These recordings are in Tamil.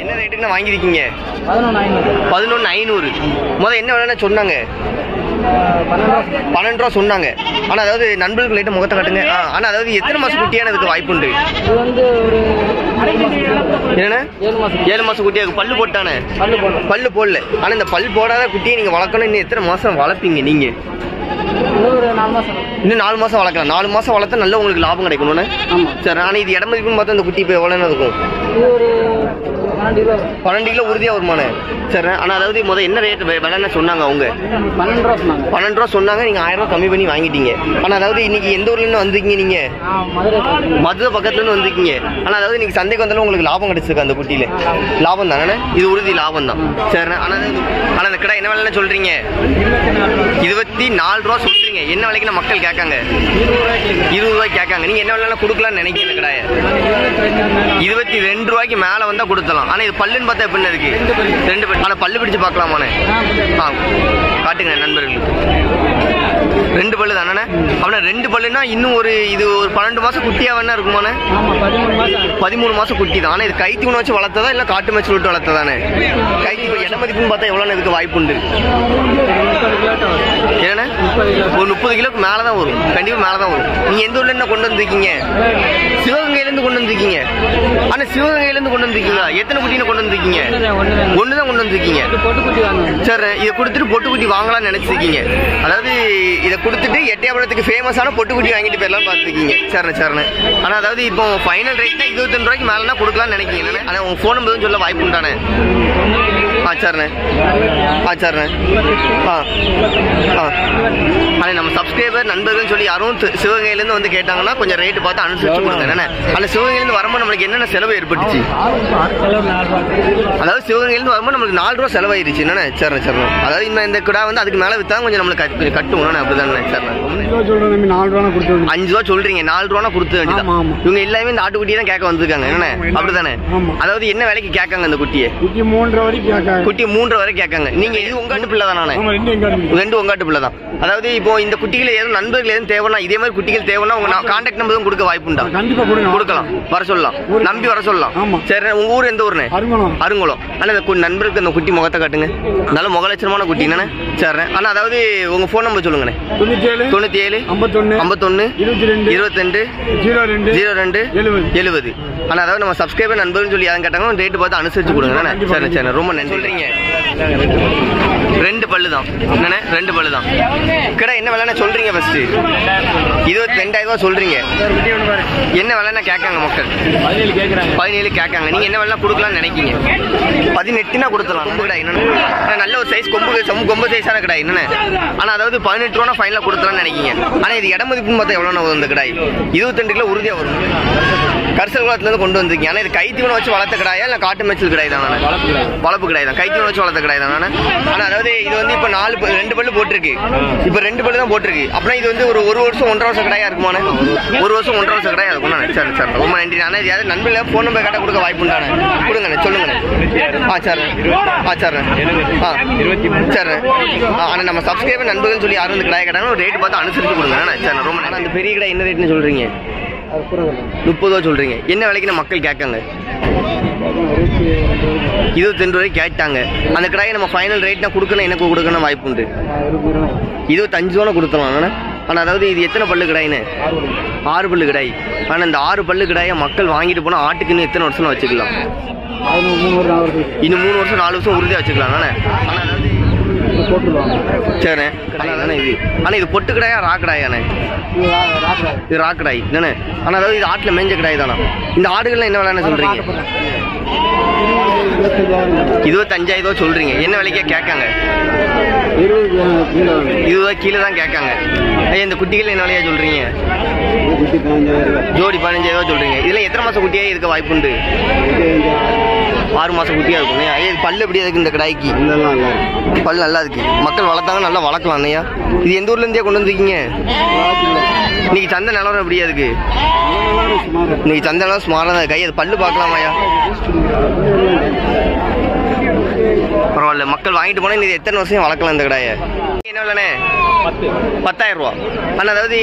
என்ன ரேட்டுக்குண்ணா வாங்கியிருக்கீங்க? பதினொன்று ஐநூறு. முதல் என்ன விலைன்னு சொன்னாங்க? பன்னெண்டு ரூபா சொன்னாங்க. ஆனால் அதாவது நண்பர்கள் லைட்டு முகத்தை காட்டுங்க. ஆ ஆனால் அதாவது எத்தனை மாதம் குட்டியானதுக்கு வாய்ப்பு உண்டு? என்னண்ணே ஏழு மாதம் குட்டியாக பல்லு போட்டானே? பல்லு போடல. ஆனால் இந்த பல் போடாத குட்டியை நீங்கள் வளர்க்கணும் இன்னும் எத்தனை மாதம் வளர்ப்பீங்க நீங்கள் இன்னும் நாலு மாதம் வளர்க்கலாம். நாலு மாதம் வளர்த்தா நல்ல உங்களுக்கு லாபம் கிடைக்கணும்ண்ணே ஆமாம் சரி ஆனால் இது இடம் மதிப்புன்னு பார்த்தா இந்த குட்டி இப்போ எவ்வளோன்னு இருக்கும்? பன்னெண்டு கிலோ உறுதியாக வருமானே. சரி ஆனால் அதாவது முதல் என்ன ரேட் விலைன்னு சொன்னாங்க அவங்க. பன்னெண்டு ரூபா சொன்னாங்க. பன்னெண்டு ரூபா சொன்னாங்க நீங்கள் ஆயிரம் ரூபா கம்மி பண்ணி வாங்கிட்டீங்க. ஆனால் அதாவது இன்னைக்கு எந்த ஊர்லேருந்து வந்திருக்கீங்க நீங்கள் மதுரை பக்கத்துலேருந்து வந்திருக்கீங்க. ஆனால் அதாவது இன்னைக்கு சந்தைக்கு வந்தாலும் உங்களுக்கு லாபம் கிடைச்சிருக்கு அந்த குட்டியில. லாபம் தானே? இது உறுதி லாபம் தான். சரிண்ணே ஆனால் அதாவது- என்ன விலைன்னு சொல்றீங்க? இருபத்தி நாலு ரூபா சொல்றீங்க. என்ன விலைக்கு மக்கள் கேட்காங்க? இருபது ரூபாய்க்கு கேட்காங்க. நீங்க என்ன விலைலாம் கொடுக்கலாம்னு நினைக்கிறீங்க கடாய? இருபத்தி ரெண்டு ரூபாய்க்கு மேல வந்தா கொடுத்தலாம் ஆனா இது பல்லுன்னு பார்த்தா எப்படி இருக்கு? ரெண்டு பல்லு பல்லு பிடிச்சு பார்க்கலாமாண்ணே? ஆ காட்டுங்க நண்பர்களுக்கு ரெண்டு பல்லு தானே அப்படின்னா ரெண்டு பல்லுனா இன்னும் ஒரு இது ஒரு பன்னெண்டு மாசம் குட்டியா வேணா இருக்குமாண்ணே? பதிமூணு மாதம் மாசம் குட்டி தான். ஆனால் இது கைத்தி உணவு வச்சு வளர்த்ததா இல்லை காட்டு மேய்ச்சல் விட்டு வளர்த்ததானே கைத்தி இப்போ மதிப்புன்னு பார்த்தா எவ்வளவு இதுக்கு வாய்ப்பு உண்டு? முப்பது என்னண்ணே? முப்பது கிலோ ஒரு முப்பது கிலோக்கு மேலே தான் வரும். கண்டிப்பாக மேலே தான் வரும். நீங்கள் எந்த ஊர்ல என்ன கொண்டு வந்திருக்கீங்க? சிவகங்கையிலேருந்து கொண்டு வந்திருக்கீங்க. ஆனால் சிவகங்கையிலேருந்து கொண்டு வந்திருக்கீங்களா? எத்தனை குட்டின்னு கொண்டு வந்திருக்கீங்க? ஒன்று தான் கொண்டு வந்திருக்கீங்க. சரி இதை கொடுத்துட்டு பொட்டு குட்டி வாங்கலாம்னு நினைச்சிருக்கீங்க. அதாவது இதை கொடுத்துட்டு எட்டயபுரத்துக்கு ஃபேமஸான பொட்டுக்குட்டி வாங்கிட்டு போயிடலாம் பார்த்துருக்கீங்க. சரிண்ணே சரிண்ணே ஆனால் அதாவது இப்போ ஃபைனல் ரேட்னா இருபத்தஞ்சு ரூபாய்க்கு மேலேனா கொடுக்கலாம்னு நினைக்கிறீங்க. ஆனால் உங்கள் ஃபோன் நம்பர் சொல்ல வாய்ப்பு உண்டானே. ஆ சரிண்ணே. ஆ ஆ ஆனால் நம்ம சப்ஸ்கிரைபர் நண்பர்கள்னு சொல்லி யாரும் சிவகங்கையிலேருந்து வந்து கேட்டாங்கன்னா கொஞ்சம் ரேட்டு பார்த்து அனுசரிச்சு கொடுங்க. என்னண்ணே? ஆனால் சிவகங்கையிலேருந்து வரும்போது நம்மளுக்கு என்னென்ன செலவு ஏற்பட்டுச்சு? அதாவது சிவகங்கையிலேருந்து வரும்போது நம்மளுக்கு நாலு ரூபா செலவாயிருச்சு. என்னண்ணே? சரிண்ணே சரிண்ணே. அதாவது இன்னும் இந்த கிடா வந்து அதுக்கு மேலே விற்றா கொஞ்சம் நம்மளுக்கு கொஞ்சம் என்னண்ணே அப்படிதானே? தம்பி நாலு ரூபா கொடுத்து அஞ்சு ரூபா சொல்றீங்க. நாலு ரூபா கொடுத்து வேண்டியதான். இவங்க எல்லாமே இந்த ஆட்டுக்குட்டியை தான் கேட்க வந்திருக்காங்க. என்ன எல்லாமே. அப்படிதானே. அதாவது என்ன விலைக்கு கேட்காங்க அந்த குட்டியை? குட்டி மூன்றரை வரைக்கும் குட்டி மூன்று வரை கேட்காங்க. நீங்க இது உங்காட்டு பிள்ளை தானே? ஆமாம் ரெண்டு உங்காட்டு பிள்ளை. தான். அதாவது இப்போ இந்த குட்டிகள் எதுவும் நண்பர்கள் எதுவும் தேவைன்னா இதே மாதிரி குட்டிகள் தேவைன்னா உங்க கான்டாக்ட் நம்பரும் கொடுக்க வாய்ப்புண்டா கொடுக்கலாம். வர சொல்லலாம். நம்பி வர சொல்லலாம். சரி உங்க ஊர் எந்த ஊர்னே? அருங்குளம் ஆனால் இந்த நண்பருக்கு அந்த குட்டி முகத்தை காட்டுங்க. நல்ல முகலட்சணமான குட்டி. என்னண்ணே? சரிண்ணே. ஆனால் அதாவது உங்க ஃபோன் நம்பர் சொல்லுங்கண்ணே. தொண்ணூற்றி ஏழு ஐம்பத்தொன்று இருபத்தி ரெண்டு ஜீரோ ரெண்டு எழுபது ஆனால் அதாவது நம்ம சப்ஸ்கிரைபர் நண்பர்னு சொல்லி யாரும் கேட்டாங்க ரேட்டு பார்த்து அனுசரிச்சு கொடுங்க சரி சரி ரொம்ப நன்றி. சொல்றீங்க ரெண்டு பல்லு தான் என்னண்ணே? ரெண்டு பல்லு தான் கடை என்ன விலைன்னு சொல்றீங்க ஃபர்ஸ்ட் இருபத்தி ரெண்டாயிரம் ரூபா சொல்றீங்க. என்ன விலைன்னா கேட்காங்க மக்கள்? பதினேழு கேட்காங்க. நீங்க என்ன விலை கொடுக்கலாம்னு நினைக்கீங்க? பதினெட்டுனா கொடுத்துலாம் நம்ம கடை என்னன்னு நல்ல ஒரு சைஸ் கொம்பு சம கொம்பு சைஸான கடை என்னன்னு ஆனா அதாவது பதினெட்டு ரூபா ஃபைனலாக கொடுத்துலாம்னு நினைக்கீங்க. ஆனா இது இட மதிப்புன்னு பார்த்தா எவ்வளோ வரும் இந்த கடை இருபத்தெண்டு கிலோ உறுதியாக வரும். கரிசல் குளத்துல இருந்து கொண்டு வந்திருக்கீங்க. ஆனா இது கைத்தீவனம் வச்சு வளர்த்த கடாயா இல்ல காட்டு மேய்ச்சல் கடாய் தான் வளர்ப்பு கடாய் தான். கைத்தீவனம் வச்சு வளர்த்த கடாய் தான் ஆனா அதாவது இது வந்து இப்ப நாலு ரெண்டு பல்லு போட்டிருக்கு. இப்ப ரெண்டு பல்லு தான் போட்டிருக்கு. அப்படின்னா இது வந்து ஒரு ஒரு வருஷம் ஒன்றரை வருஷம் கடையா இருக்குமாண்ணே? ஒரு வருஷம் ஒன்றரை வருஷம் கடையா இருக்கும் சரி சரி. ரொம்ப நன்றி. ஆனா இது யாரும் நண்பர்கள்? ஃபோன் நம்பர் கேட்டா கொடுக்க வாய்ப்பு உண்டானே கொடுங்கண்ணே சொல்லுங்கண்ணே. ஆ சரி ஆ சரி ஆ சரி ஆனால் நம்ம சப்ஸ்கிரைபர் நண்பர்கள் சொல்லி யாரும் இந்த கடையை கேட்டாங்க ரேட் பார்த்து அனுசரிச்சு கொடுங்க. சரி ரொம்ப. ஆனா அந்த பெரிய கடை என்ன ரேட்னு சொல்றீங்க? முப்பது ரூபா சொல்றீங்க. என்ன விலைக்கு மக்கள் கேட்காங்க? இருபத்தெண்டு ரூபாய்க்கு கேட்டாங்க. அந்த கடாயை நம்ம ஃபைனல் ரேட்னா கொடுக்கணும் எனக்கு கொடுக்கணும் வாய்ப்பு உண்டு. இருபத்தஞ்சு ரூபா கொடுத்துலாம் அண்ணா. ஆனால் அதாவது இது எத்தனை பல்லு கடாயின்னு ஆறு பல்லு கடாய் ஆனால் இந்த ஆறு பல்லு கடாயை மக்கள் வாங்கிட்டு போனால் ஆட்டுக்குன்னு எத்தனை வருஷம் வச்சுக்கலாம். இன்னும் மூணு வருஷம் நாலு வருஷம் உறுதியாக வச்சுக்கலாம் ஆனால் அதாவது சரிண்ணே. ஆனால் தானே இது? ஆனால் இது பொட்டு கடாயா ரா கடாயாண்ணே இது ரா கடாய் தானே ஆனால் அதாவது இது ஆட்டில் மேஞ்ச கடாய் தானா? இந்த ஆடுகள்லாம் என்ன விலைன்னு சொல்கிறீங்க இருபத்தஞ்சாயிரம் ரூபா சொல்கிறீங்க என்ன விலைக்கா கேட்காங்க? இருபது கீழே தான் கேட்காங்க. ஐயா இந்த குட்டிகள் என்ன விலையா சொல்கிறீங்க ஜோடி பதினஞ்சாயிரம் சொல்றீங்க. இதுல எத்தனை மாதம் குட்டியா இருக்க வாய்ப்பு உண்டு ஆறு மாசம் குட்டியாக இருக்கும். ஐயா இது பல்லு எப்படி இருக்கு இந்த கடாய்க்கு? பல் நல்லா இருக்கு. மக்கள் வளர்த்தாங்க நல்லா வளர்க்கலாம் ஐயா. இது எந்த ஊர்ல இருந்தே கொண்டு வந்திருக்கீங்க? இன்னைக்கு சந்தை நிலவரம் எப்படியா இருக்கு இன்னைக்கு சந்தை நிலவரம் சுமாராக தான் ஐயா அது பல்லு பார்க்கலாமா ஐயா? பரவாயில்ல மக்கள் வாங்கிட்டு போனா இது எத்தனை வருஷம் வளர்க்கலாம் இந்த கடாயை? என்ன விலைண்ணே? பத்து. பத்தாயிரம் ரூபா அண்ணா அதாவது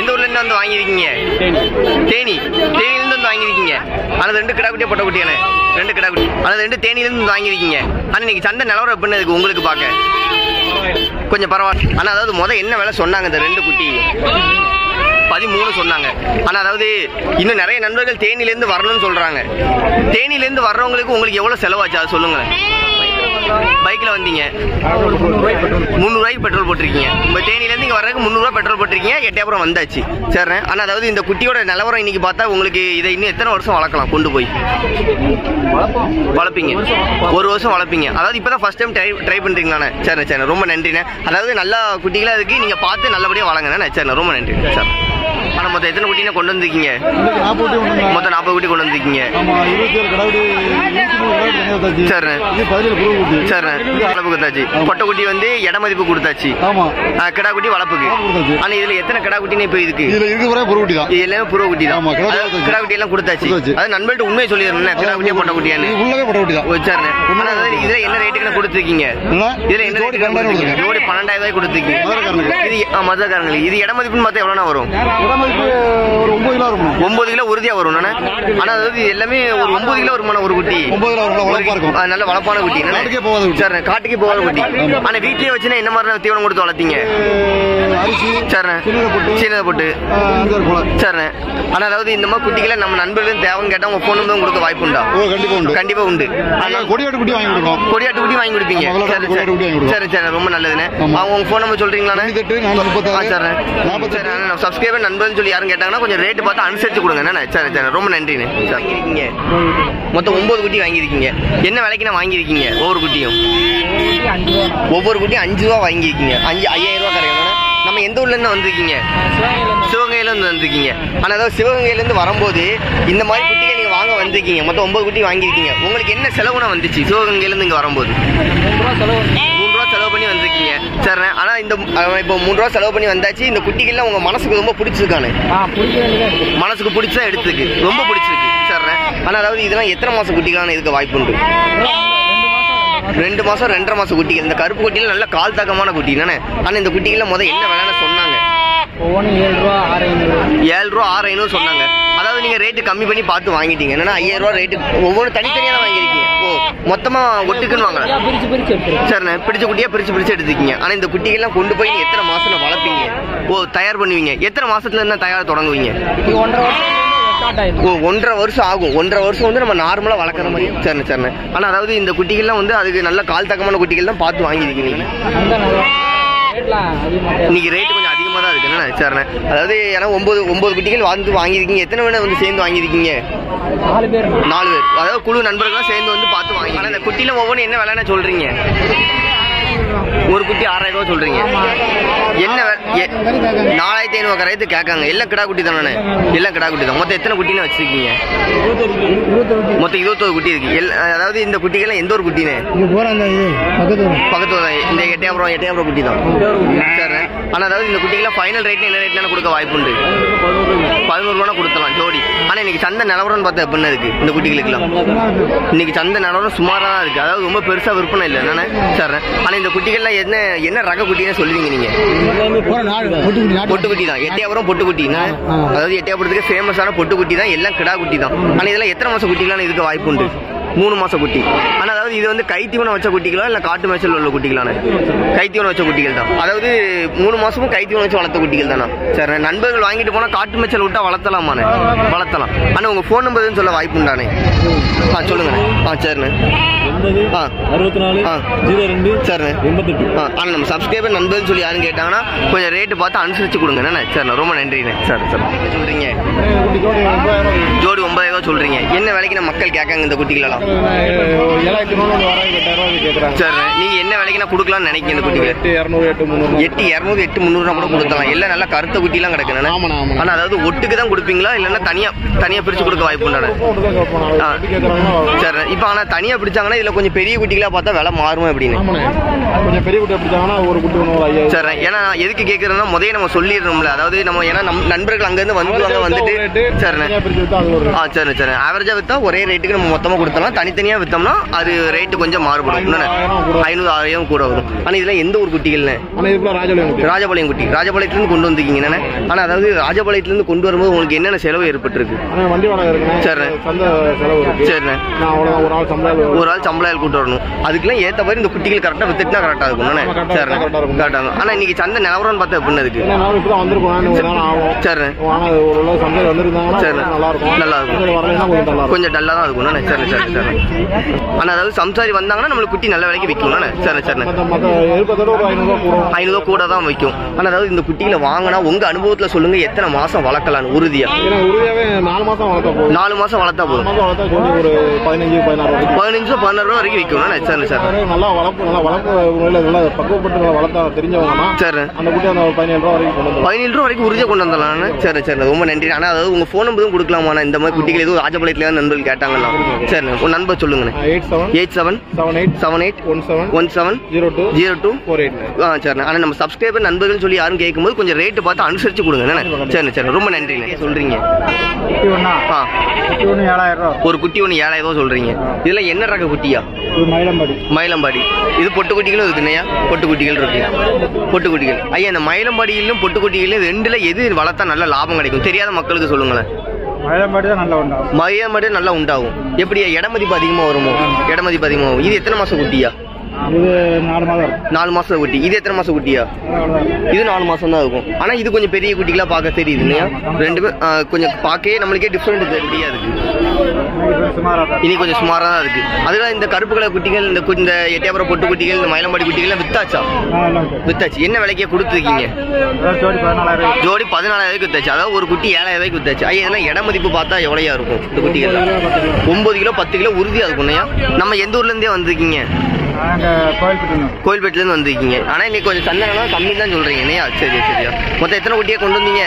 எந்த ஊர்ல இருந்து வந்து வாங்கியிருக்கீங்க? தேனி. தேனி. தேனியிலிருந்து வந்து வாங்கியிருக்கீங்க. ஆனால் ரெண்டு கிடா குட்டியா பொட்டை குட்டியானே ரெண்டு கிடா குட்டி ஆனால் ரெண்டு தேனியிலிருந்து வந்து வாங்கியிருக்கீங்க. ஆனால் இன்னைக்கு சந்தை நிலவரம் எப்படின்னு இருக்கு உங்களுக்கு பார்க்க? கொஞ்சம் பரவாயில்ல. ஆனால் அதாவது முதல் என்ன வேலை சொன்னாங்க இந்த ரெண்டு குட்டி? பதிமூணு சொன்னாங்க. ஆனால் அதாவது இன்னும் நிறைய நண்பர்கள் தேனிலேருந்து வரணும்னு சொல்கிறாங்க தேனிலேருந்து வர்றவங்களுக்கு உங்களுக்கு எவ்வளோ செலவாச்சு? அதை சொல்லுங்களேன். பைக்கில் வந்தீங்க. முந்நூறுவாய்க்கு பெட்ரோல் போட்டிருக்கீங்க. இப்போ தேனியிலேருந்து இங்கே வர்றதுக்கு முந்நூறுவா பெட்ரோல் போட்டிருக்கீங்க. எட்டாயிரம் வந்தாச்சு. சரிண்ணே. ஆனால் அதாவது இந்த குட்டியோட நிலவரம் இன்னைக்கு பார்த்தா உங்களுக்கு இதை இன்னும் எத்தனை வருஷம் வளர்க்கலாம்? கொண்டு போய். வளர்ப்பீங்க. ஒரு வருஷம் வளர்ப்பீங்க. அதாவது இப்போ தான் ஃபஸ்ட் டைம் ட்ரை ட்ரை பண்ணுறீங்களாண்ணே சரிண்ணே சரிண்ணே. ரொம்ப நன்றிண்ணே. அதாவது நல்லா குட்டிகளாக இருக்குது நீங்கள் பார்த்து நல்லபடியாக வளங்கண்ணே சரிண்ணே ரொம்ப நன்றி சார். ஆனால் மொத்தம் எத்தனை குட்டினா கொண்டு வந்திருக்கீங்க? மொத்தம் நாற்பது குட்டி கொண்டு வந்திருக்கீங்க. குட்டி. சரிண்ணே. வளர்ப்பு கொடுத்தாச்சு கொட்டை குட்டி வந்து இட மதிப்பு கொடுத்தாச்சு கிடா குட்டி வளர்ப்புக்கு. ஆனா இதுல எத்தனை கிடா குட்டின்னு இப்போ இருக்கு இதுல இருக்க வரை புரு குட்டி தான் இது எல்லாமே புறோ குட்டி தான். ஆமா, கிடா குட்டி அதாவது கொடுத்தாச்சு. எல்லாம். அது நண்பர்கிட்ட உண்மையை சொல்லிடுறேன் கிடா குட்டியா பொட்டை குட்டியான்னு. உள்ளவே பட்ட குட்டி தான் ஆனா இதுல என்ன ரேட்டுக்கு கொடுத்துருக்கீங்க? இதுல என்ன ஜோடி ரேட்டுக்கு பன்னெண்டாயிரம் ரூபாய் கொடுத்துருக்கீங்க. இது மதுரைக்காரங்களுக்கு இது இட மதிப்புன்னு பார்த்தா வரும்? ஒரு ஒன்பது கிலோ இருக்கும். ஒன்பது கிலோ உறுதியா வரும் ஆனா அதாவது எல்லாமே ஒரு ஒன்பது கிலோ வருமான ஒரு குட்டி. ஒன்பது கிலோ இருக்கும். நல்ல வளப்பான குட்டி? காட்டுக்கே போகாத குட்டி. சரிண்ணே காட்டுக்கு போகாத குட்டி. ஆனா வீட்லயே வச்சுன்னா என்ன மாதிரி தீவனம் கொடுத்து வளர்த்தீங்க? சின்னதை போட்டு சரிண்ணே ஆனா அதாவது இந்த மாதிரி குட்டிகளை நம்ம நண்பர்களும் தேவைன்னு கேட்டா உங்க ஃபோன் நம்பர் கொடுக்க வாய்ப்பு உண்டா? கண்டிப்பா உண்டு. கண்டிப்பா உண்டு. கொடியாட்டு குட்டி வாங்கி கொடுக்குறோம் கொடியாட்டு குட்டி வாங்கி கொடுப்பீங்க. சரி சரி. கொடுப்போம். சரி சரி ரொம்ப நல்லதுண்ணே. அவங்க உங்க ஃபோன் நம்பர் நாற்பத்தி சரி அண்ணா, சப்ஸ்கிரைபர் நண்பர்னு சொல்லி யாரும் கேட்டாங்கன்னா கொஞ்சம் ரேட்டு பார்த்து அனுசரிச்சு கொடுங்க. என்ன சரி சரி ரொம்ப நன்றிண்ணே. வாங்கியிருக்கீங்க. மொத்தம் ஒன்பது குட்டி வாங்கியிருக்கீங்க. என்ன விலைக்கு நான் வாங்கியிருக்கீங்க? ஒவ்வொரு குட்டியும்? ஒவ்வொரு குட்டியும் அஞ்சு ரூபா வாங்கியிருக்கீங்க. அஞ்சு ஐயாயிரம் ரூபா கரையாண்ணா நம்ம எந்த ஊர்ல இருந்து வந்திருக்கீங்க? சிவகங்கையில இருந்து. வந்திருக்கீங்க. ஆனா அதாவது சிவகங்கையில இருந்து வரும்போது இந்த மாதிரி குட்டிகள் நீங்க வாங்க வந்திருக்கீங்க. மொத்தம் ஒன்பது குட்டி வாங்கியிருக்கீங்க. உங்களுக்கு என்ன செலவுனா வந்துச்சு சிவகங்கையில இருந்து இங்க வரும்போது? மூணு ரூபா செலவு பண்ணி வந்திருக்கீங்க. சரிண்ணே. ஆனா இந்த இப்போ மூணு ரூபா செலவு பண்ணி வந்தாச்சு. இந்த குட்டிகள்லாம் உங்க மனசுக்கு ரொம்ப பிடிச்சிருக்கானு. மனசுக்கு பிடிச்சா எடுத்துருக்கு. ரொம்ப பிடிச்சிருக்கு. சரிண்ணே. ஆனா அதாவது இதெல்லாம் எத்தனை மாசம் குட்டிகளான இதுக்கு வாய்ப்பு உண்டு ரெண்டு மாசம் ரெண்டரை மாசம் குட்டிகள். இந்த கருப்பு குட்டிகள் நல்ல கால் தாக்கமான குட்டி தானே? ஆனா இந்த குட்டிகள்ல முத என்ன விலைன்னு சொன்னாங்க. ஒவ்வொன்றும் ஏழு ரூபா ஆறு ஐநூறு ஏழு ரூபா ஆறு ஐநூறு சொன்னாங்க. அதாவது நீங்க ரேட்டு கம்மி பண்ணி பார்த்து வாங்கிட்டீங்க. என்னன்னா ஐயாயிரம் ரூபா ரேட்டு ஒவ்வொரு தனித்தனியா தான் வாங்கியிருக்கீங்க. ஓ மொத்தமா ஒட்டுக்குன்னு வாங்கல. பிரிச்சு பிரிச்சு எடுத்துருக்கோம் சரிண்ணே பிடிச்ச குட்டியா பிரிச்சு பிரிச்சு எடுத்துக்கீங்க. ஆனா இந்த குட்டிகள்லாம் கொண்டு போய் எத்தனை மாசம் வளர்ப்பீங்க? ஓ தயார் பண்ணுவீங்க. எத்தனை மாசத்துல இருந்தா தயார் தொடங்குவீங்க? ஒன்றரை ஒன்றரை வருஷம் ஆகும். ஒன்றரை வருஷம் வந்து நம்ம நார்மலா வளர்க்குற மாதிரி. சரிண்ணே சரிண்ணே ஆனா அதாவது இந்த குட்டிகள்லாம் வந்து அதுக்கு நல்ல கால் தக்கமான குட்டிகள் தான் பார்த்து வாங்கியிருக்கீங்க இன்னைக்கு ரேட் கொஞ்சம் அதிகமாக தான் இருக்கு. என்ன சரிண்ணே அதாவது ஏன்னா ஒன்பது ஒன்பது குட்டிகள் வந்து வாங்கியிருக்கீங்க. எத்தனை வேணா வந்து சேர்ந்து வாங்கியிருக்கீங்க? நாலு பேர். நாலு பேர். அதாவது குழு நண்பர்களாம் சேர்ந்து வந்து பார்த்து வாங்கி ஆனால் இந்த குட்டியில ஒவ்வொன்றும் என்ன விலைன்னு சொல்றீங்க? ஒரு குட்டி ஆறாயிரம் ரூபாய் சொல்றீங்க என்ன நாலாயிரத்தி ஐநூறு கரையத்து கேட்காங்க. எல்லாம் கிடா குட்டி தானே எல்லாம் கிடா குட்டி தான். மொத்தம் எத்தனை குட்டின்னு வச்சிருக்கீங்க? மொத்தம் இருபத்தோரு குட்டி இருக்கு. அதாவது இந்த குட்டிகள்லாம் எந்த ஒரு குட்டினே பக்கத்து இந்த எட்டையாபுரம் எட்டையாபுரம் குட்டி தான். சரி. ஆனா அதாவது இந்த குட்டிக்கெல்லாம் ஃபைனல் ரேட் என்ன ரேட்ல கொடுக்க வாய்ப்பு உண்டு பதினோரு ரூபா கொடுத்தலாம் ஜோடி. ஆனா இன்னைக்கு சந்தை நிலவரம்னு பார்த்தா எப்படின்னு இருக்கு? இந்த குட்டிகளுக்குலாம் இன்னைக்கு சந்தை நிலவரம் சுமாரா தான் இருக்கு. அதாவது ரொம்ப பெருசா விற்பனை இல்லை. என்னன்னு சரி ஆனா இந்த குட்டிகள்லாம் என்ன என்ன ரக குட்டின்னு சொல்லுவீங்க நீங்க? பொட்டுக்குட்டி தான். எட்டையாபுரம் பொட்டுக்குட்டி அதாவது எட்டையாபுரத்துக்கு ஃபேமஸான பொட்டுக்குட்டி தான். எல்லாம் கிடா குட்டி தான். ஆனா இதெல்லாம் எத்தனை மாசம் குட்டிகளான இதுக்கு வாய்ப்பு உண்டு? மூணு மாசம் குட்டி ஆனா அதாவது இது வந்து கைத்தீவனம் வச்ச குட்டிகளா இல்ல காட்டு மேய்ச்சல் உள்ள குட்டிகளான கைத்தீவனம் வச்ச குட்டிகள் தான் அதாவது மூணு மாசமும் கைத்தீவனம் வச்சு வளர்த்த குட்டிகள் தானா சரி நண்பர்கள் வாங்கிட்டு போனா காட்டு மேய்ச்சல் விட்டா வளர்த்தலாமாண்ணே வளர்த்தலாம் ஆனா உங்க ஃபோன் நம்பர் சொல்ல வாய்ப்பு உண்டானே ஆ சொல்லுங்க ஆ சரிண்ணே ஆ அறுபத்தி நாலு ஆ. ஜீரோ ரெண்டு சரிண்ணே எண்பத்தெட்டு ஆ ஆனால் நம்ம சப்ஸ்கிரைபர் நண்பர்னு சொல்லி யாரும் கேட்டாங்கன்னா கொஞ்சம் ரேட்டு பார்த்து அனுசரிச்சு கொடுங்க என்ன சரிண்ணே ரொம்ப நன்றிண்ணே சரி சரி ஒன்பதாயிரம் ஜோடி ஒன்பதாயிரம் ரூபா சொல்றீங்க என்ன விலைக்கு நம்ம மக்கள் கேட்காங்க இந்த குட்டிகளெல்லாம் ஏழாயிரத்தி நூறு வாராயிரம் எட்டாயிரம் ரூபாய் கேட்குறாங்க சரி என்ன விலைக்கு நான் கொடுக்கலாம்னு நினைக்கிறேன் இந்த குட்டிகளை எட்டு இரநூறு எட்டு முந்நூறு எட்டு இரநூறு எட்டு முந்நூறுனா கூட கொடுத்தலாம் எல்லாம் நல்லா கருத்த குட்டிலாம் கிடக்குண்ணே ஆமாண்ணா ஆமாண்ணா. ஆனா அதாவது ஒட்டுக்கு தான் கொடுப்பீங்களா? இல்லைன்னா தனியா தனியா பிரிச்சு கொடுக்க வாய்ப்பு உண்டானே? ஆ. சரி இப்போ ஆனா தனியா பிடிச்சாங்கன்னா இதுல கொஞ்சம் பெரிய குட்டிகளா பார்த்தா விலை மாறும் அப்படின்னு ஆமாண்ணே. கொஞ்சம் பெரிய குட்டி பிடிச்சாங்கன்னா ஒரு குட்டி ஒன்று ஒரு ஐயாயிரம். சரி ஏன்னா நான் எதுக்கு கேட்கறதுனா முதல்ல நம்ம சொல்லிடணும்ல. அதாவது நம்ம ஏன்னா நம் நண்பர்கள் அங்கேருந்து வந்துருவாங்க வந்துட்டு சரிண்ணே ஆ சரி சரி. ஆவரேஜா வித்தா ஒரே ரேட்டுக்கு நம்ம மொத்தமா கொடுத்தலாம் தனித்தனியாக விற்றோம்னா அது ரேட்டு கொஞ்சம் மாறுபடும். ஐநூறு ஆயிரம் கூட வரும். ஆனால் இதெல்லாம் எந்த ஒரு ஆனா ஃபுல்லா ராஜபாளையம் குட்டி. ராஜபாளையம் குட்டி. ராஜபாளையத்துலேருந்து கொண்டு வந்திருக்கீங்க என்னண்ணே ஆனால் அதாவது ராஜபாளையத்துலேருந்து கொண்டு வரும்போது உங்களுக்கு என்னென்ன செலவு ஏற்பட்டிருக்கு? ஆனா வண்டி வாடகை இருக்குண்ணே. சரிண்ணே. இருக்கு. சரிண்ணே. ஒரு ஆள் சம்பளாயில் கூட்டு வரணும். அதுக்கெல்லாம் ஏற்ற மாதிரி இந்த குட்டிகள் கரெக்டாக வித்துட்டுனா கரெக்டாக இருக்கும் சரிண்ணே. கரெக்டாக இருக்கும். ஆனால் இன்னைக்கு சந்தை நிலவரம்னு பார்த்தா சரிண்ணே. ஆனா வந்திருந்தாங்கன்னா சரி. நல்லா இருக்கும். நல்லா கொஞ்சம் டல்லாக தான் இருக்கும் சரி சரி சரி ஆனால் அதாவது சம்சாரி வந்தாங்கன்னா நம்மளுக்கு குட்டி நல்ல விலைக்கு விற்கும் சரி சரிண்ணே ஐநூறுவா கூட தான் வைக்கும் ஆனால் அதாவது இந்த குட்டிகளை வாங்கினா உங்கள் அனுபவத்தில் சொல்லுங்கள் எத்தனை மாதம் வளர்க்கலான்னு உறுதியாக நாலு மாசம் வளர்த்தா நாலு மாதம் வளர்த்தா போதும். ஒரு பதினஞ்சு பதினாறு பதினஞ்சு பதினாறு ரூபா வரைக்கும் விற்கும். சரி சரி நல்லா வளர்ப்பு நல்லா வளர்ப்பு நல்லா பக்குவப்பட்டு நல்லா வளர்த்தா தெரிஞ்சவங்கன்னா சரி அந்த குட்டி அந்த பதினேழு ரூபா வரைக்கும் கொண்டு பதினேழு ரூபா வரைக்கும் உறுதியாக கொண்டு வந்துடலாம்ண்ணே சரி சரி ரொம்ப நன்றி. ஆனால் அதாவது உங்கள் ஃபோன் நம்பரும் கொடுக்கலாமாண்ணா இந்த மாதிரி குட்டிகள் எதுவும் ராஜபாளையத்தில் நண்பர்கள் கேட்டாங்கன்னா. சரிண்ணே. உங்கள் நண்பர் சொல்லுங்கண்ணே. Eight seven eight seven seven eight seven eight one seven one seven zero two zero two four eight ஆ சரிண்ணே. ஆனால் நம்ம சப்ஸ்கிரைபர் நண்பர்கள் சொல்லி யாரும் கேட்கும்போது கொஞ்சம் ரேட்டு பார்த்து அனுசரித்து கொடுங்க. சரிண்ணே சரி ரொம்ப நன்றிண்ணே சொல்கிறீங்க ஆ. ஒரு குட்டி ஒன்று ஏழாயிரம் ரூபா சொல்கிறீங்க இதெல்லாம் என்ன ரக குட்டியா? மயிலம்பாடி. மயிலம்பாடி. இது பொட்டு குட்டிகளும் இருக்கு இல்லையா பொட்டு குட்டிகள் இருக்கு. பொட்டு குட்டிகள். ஐயா இந்த மயிலம்பாடியிலும் பொட்டு குட்டிகளிலும் ரெண்டுல எது வளர்த்தா நல்ல லாபம் கிடைக்கும்? தெரியாத மக்களுக்கு சொல்லுங்களேன். மயிலம்பாடி தான் நல்லா உண்டாகும் மயிலம்பாடி நல்லா உண்டாகும். எப்படியா இட மதிப்பு அதிகமாக வருமோ? இட மதிப்பு அதிகமாக வரும்? இது எத்தனை மாசம் குட்டியா? இது நாலு மாதம் நாலு மாசம் குட்டி. இது எத்தனை மாசம் குட்டியா? இது நாலு மாசம் தான் இருக்கும். ஆனா இது கொஞ்சம் பெரிய குட்டிகளா பார்க்க தெரியுது இல்லையா? ரெண்டுமே ஆ, கொஞ்சம் பார்க்கவே நம்மளுக்கே டிஃப்ரெண்ட் தெரியா இருக்கு சுமாராக இனி கொஞ்சம் சுமாரா தான் இருக்கு. அதுதான் இந்த கருப்பு கலர் குட்டிகள் இந்த இந்த எட்டயபுரம் பொட்டு குட்டிகள் இந்த மயிலம்பாடி குட்டிகள் வித்தாச்சா? வித்தாச்சு. என்ன விலைக்கே கொடுத்துருக்கீங்க? ஜோடி பதினாலாயிரம் வித்தாச்சு. அதாவது ஒரு குட்டி ஏழாயிரம் ரூபாய்க்கு வித்தாச்சு. ஐயா இதெல்லாம் இட மதிப்பு பார்த்தா எவ்வளோயா இருக்கும் இந்த குட்டிகள் ஒன்பது கிலோ பத்து கிலோ. உறுதியா இருக்கும் நம்ம எந்த ஊர்ல இருந்தே வந்திருக்கீங்க? நாங்கள் கோயில்பட்டு கோயில்பேட்டில இருந்து வந்திருக்கீங்க. ஆனா இன்னைக்கு கொஞ்சம் சந்தனம் கம்மி தான் சொல்றீங்க. இல்லையா சரி சரியா? மொத்தம் எத்தனை குட்டியா கொண்டு வந்தீங்க?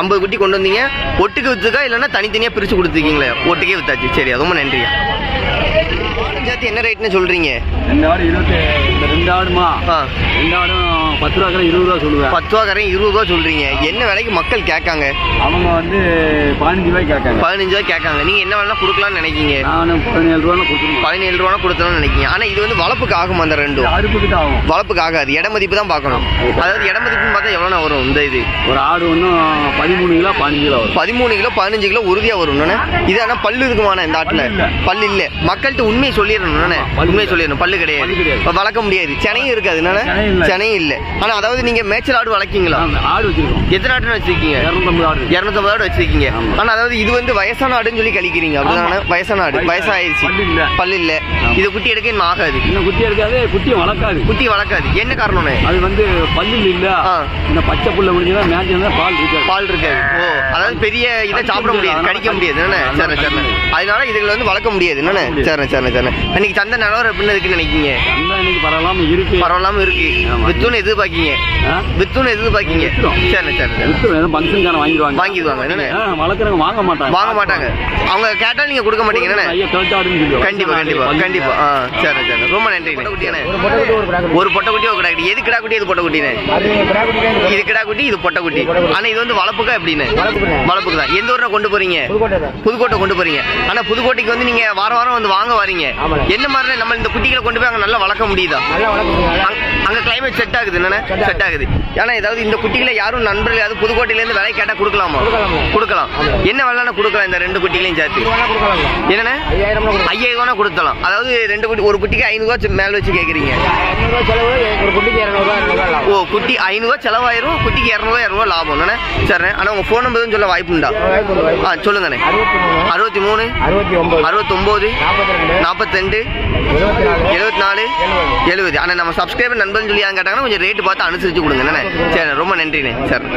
ஐம்பது. குட்டி கொண்டு வந்தீங்க. ஒட்டுக்கு வித்துக்கா? இல்லைன்னா தனித்தனியா பிரிச்சு கொடுத்துருக்கீங்களே? ஒட்டுக்கே வித்தாச்சு. சரியா ரொம்ப நன்றியா? சேர்த்து என்ன ரேட்னு சொல்றீங்க? ரெண்டு ஆடு இருபத்தி ரெண்டு ஆடுமா ரெண்டு ஆடும் பத்து ரூபா இருபது ரூபா சொல்லுவேன். பத்து ரூபா கரையும் இருபது ரூபா சொல்றீங்க. என்ன விலைக்கு மக்கள் கேட்காங்க? அவங்க வந்து பதினஞ்சு ரூபாய்க்கு கேட்காங்க. பதினஞ்சு ரூபா கேட்காங்க. நீங்க என்ன வேணா கொடுக்கலாம்னு நினைக்கீங்க? நானும் பதினேழு ரூபா கொடுத்துருவோம் பதினேழு ரூபா கொடுத்தலாம்னு நினைக்கீங்க. ஆனா இது வந்து வளர்ப்புக்கு ஆகும் அந்த ரெண்டும்? ஆகும். வளர்ப்புக்கு ஆகாது. இட மதிப்பு தான் பார்க்கணும். அதாவது இட மதிப்புன்னு பார்த்தா எவ்வளோ வரும் இந்த இது? ஒரு ஆடு ஒன்றும் பதிமூணு கிலோ பதினஞ்சு கிலோ வரும். பதிமூணு கிலோ பதினஞ்சு கிலோ உறுதியா வரும். நானே இது ஆனா பல்லு இருக்குமாண்ணே இந்த ஆட்டுல? பல்லு இல்ல. மக்கள்கிட்ட உண்மையை சொல்லிடணும் உண்மையை சொல்லிடணும் பல்லு கிடையாது. வளர்க்க முடியாது. சென்னையும் இருக்காது நானே. செனையும் இல்ல. சென்னையும் இல்ல. ஆனா அதாவது நீங்க மேய்ச்சல் ஆடு வளர்க்கீங்களா? ஆடு வச்சிருக்கோம். எத்தனை ஆட்டுன்னு வச்சிருக்கீங்க? இரநூத்தம்பது ஆடு. ஆடு வச்சிருக்கீங்க. ஆனா அதாவது இது வந்து வயசான ஆடுன்னு சொல்லி கழிக்கிறீங்க. அப்படிதானே வயசான ஆடு. வயசாயிருச்சு பல்லு இல்ல. இது குட்டி எடுக்க இன்னும் ஆகாது. இன்னும் குட்டி எடுக்காது குட்டியை வளர்க்காது. குட்டி வளர்க்காது. என்ன காரணம்னே அது வந்து பல்லு இல்ல. இந்த பச்சை புல்ல முடிஞ்சதா பால் இருக்காது. பால் இருக்காது. ஓ அதாவது பெரிய இதை சாப்பிட முடியாது. கடிக்க முடியாது. சரி சரி. அதனால இதுகளை வந்து வளர்க்க முடியாது. என்னண்ணே சரி. சரி சரி இன்னைக்கு சந்தை நிலவரம் எப்படின்னு இருக்குன்னு நினைக்கீங்க? இன்னைக்கு பரவாயில்லாம இருக்கு. பரவாயில்லாம இருக்கு. வித்துன்னு எதிர்பார்க்கீங்க? வித்துன்னு எதிர்பார்க்கீங்க. வித்துரும். சரி வித்து வாங்கிடுவாங்க. வாங்கிடுவாங்க என்னண்ணே வளர்க்குறவங்க வாங்க மாட்டாங்க. வாங்க மாட்டாங்க. அவங்க கேட்டா நீங்க கொடுக்க மாட்டீங்க என்னண்ணே. கண்டிப்பா கண்டிப்பா பல்லு கண்டிப்பா. ஆ சரி சரி. ரொம்ப நன்றி ஒரு பொட்டை குட்டி, ஒரு கிடா குட்டி. ஒரு பொட்டை குட்டி ஒரு கிடா குட்டி எது கிடா குட்டி இது பொட்டை குட்டினே அது கிடா குட்டி தான் இது. இது கிடா குட்டி இது பொட்டை குட்டி ஆனா இது வந்து வளர்ப்புக்கா எப்படின்னு. வளர்ப்புக்கு தான் எந்த ஊர்ல கொண்டு போறீங்க. புதுக்கோட்டை கொண்டு போறீங்க. ஆனா புதுக்கோட்டைக்கு வந்து நீங்க வாரம் வாரம் வந்து வாங்க வரீங்க. என்ன மாதிரி நம்ம இந்த குட்டிகளை கொண்டு போய் அங்க நல்லா வளர்க்க முடியுதா? அங்க- கிளைமேட் செட் ஆகுது Set செட் ஆகுது. ஏன்னா ஏதாவது இந்த குட்டிகளை யாரும் நண்பர்கள் யாரும் புதுக்கோட்டையில இருந்து விலை கேட்டா கொடுக்கலாமா? கொடுக்கலாமா? என்ன வேணா கொடுக்கலாம் இந்த ரெண்டு குட்டிகளையும் சேர்த்து. என்னண்ணே? ஐயாயிரம் ரூபா கொடுத்தலாம். அதாவது ரெண்டு குட்டி ஒரு குட்டிக்கு ஐநூறு ரூபா மேல வச்சு கேக்குறீங்க. ஓ குட்டி ஐநூறுவா செலவாயிரும் குட்டிக்கு இரநூறுவா இரநூறுவா லாபம். என்னண்ணே? சரி ஆனா உங்க ஃபோன் நம்பர் சொல்ல வாய்ப்பு உண்டா? ஆ சொல்லுங்கண்ணே. அறுபத்தி மூணு அறுபத்தி ஒன்பது அறுபத்தொம்போது நாற்பத்தி ரெண்டு. எழுபத்தி நாலு. எழுபது. ஆனால் நம்ம சப்ஸ்கிரைபர் நண்பர்னு சொல்லி கேட்டாங்கன்னா கொஞ்சம் ரேட்டு பார்த்து அனுசரிச்சு கொடுங்க. என்னண்ணே? சரி ரொம்ப நன்றிண்ணே. சரி.